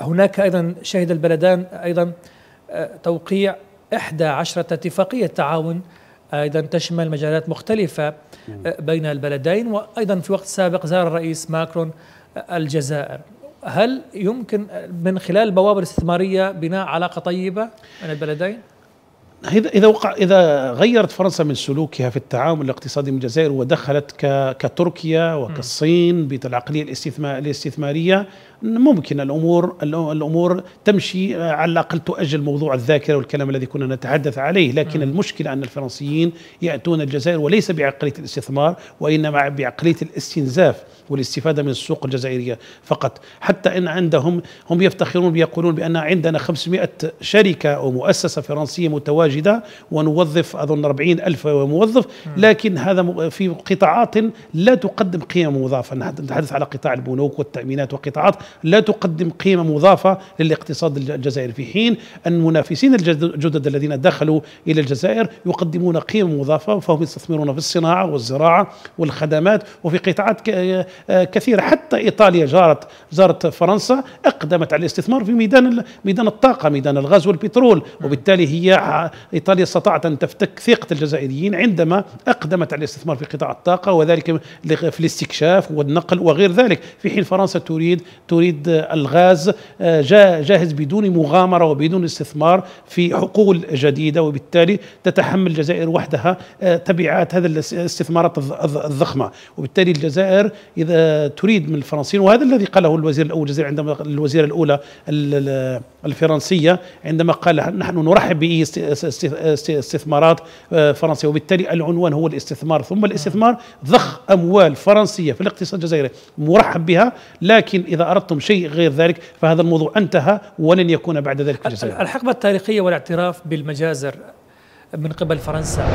هناك أيضا شهد البلدان أيضا توقيع إحدى عشرة اتفاقية تعاون أيضا تشمل مجالات مختلفة بين البلدين وأيضا في وقت سابق زار الرئيس ماكرون الجزائر هل يمكن من خلال البوابة الاستثمارية بناء علاقة طيبة بين البلدين؟ إذا إذا وقع إذا غيرت فرنسا من سلوكها في التعامل الاقتصادي من الجزائر ودخلت كتركيا وكالصين بالعقليه الاستثمارية ممكن الأمور الأمور تمشي على الأقل تؤجل موضوع الذاكرة والكلام الذي كنا نتحدث عليه، لكن المشكلة أن الفرنسيين يأتون الجزائر وليس بعقلية الاستثمار وإنما بعقلية الاستنزاف والاستفادة من السوق الجزائرية فقط، حتى إن عندهم هم يفتخرون بيقولون بأن عندنا 500 شركة أو مؤسسة فرنسية متواجدة ونوظف أظن 40 ألف موظف، لكن هذا في قطاعات لا تقدم قيمة مضافة، نتحدث على قطاع البنوك والتأمينات وقطاعات لا تقدم قيمة مضافة للاقتصاد الجزائري. في حين أن المنافسين الجدد الذين دخلوا إلى الجزائر يقدمون قيمة مضافة فهم يستثمرون في الصناعة والزراعة والخدمات. وفي قطاعات كثيرة حتى إيطاليا جارت جارت فرنسا أقدمت على الاستثمار في ميدان ميدان الطاقة ميدان الغاز والبترول. وبالتالي هي إيطاليا استطاعت أن تفتك ثقة الجزائريين عندما أقدمت على الاستثمار في قطاع الطاقة وذلك في الاستكشاف والنقل وغير ذلك. في حين فرنسا تريد تريد الغاز آه، جاهز بدون مغامرة وبدون استثمار في حقول جديدة وبالتالي تتحمل الجزائر وحدها آه، تبعات هذه الاستثمارات الضخمة. وبالتالي الجزائر إذا تريد من الفرنسيين وهذا الذي قاله الوزير الأول الجزائر عندما الوزيرة الأولى الفرنسية عندما قال نحن نرحب بإي استثمارات آه، فرنسية. وبالتالي العنوان هو الاستثمار. ثم الاستثمار ضخ أموال فرنسية في الاقتصاد الجزائري مرحب بها لكن إذا أردت أردتم شيء غير ذلك فهذا الموضوع انتهى ولن يكون بعد ذلك في الجزائر الحقبة التاريخية والإعتراف بالمجازر من قبل فرنسا.